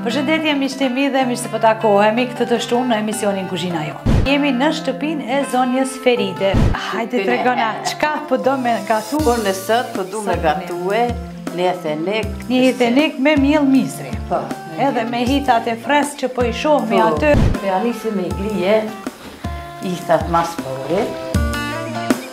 Përshëndetje miqtë e mi dhe mirë se po takohemi këtë të shtunë në emisionin Kuzhina jonë. Jemi në shtëpinë e zonjës Feride. Hajde tregona, çka po do me gatu? Po unë sot po do me gatue një hithenik. Një hithenik me miell misri. Po. Edhe me hithat e freskët që po i shoh me po, atë. Po ja nisi me i gri hithat masandej.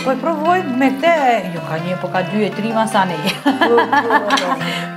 Po e provojmë me këtë, jo ka një, po ka dy e tri masanej.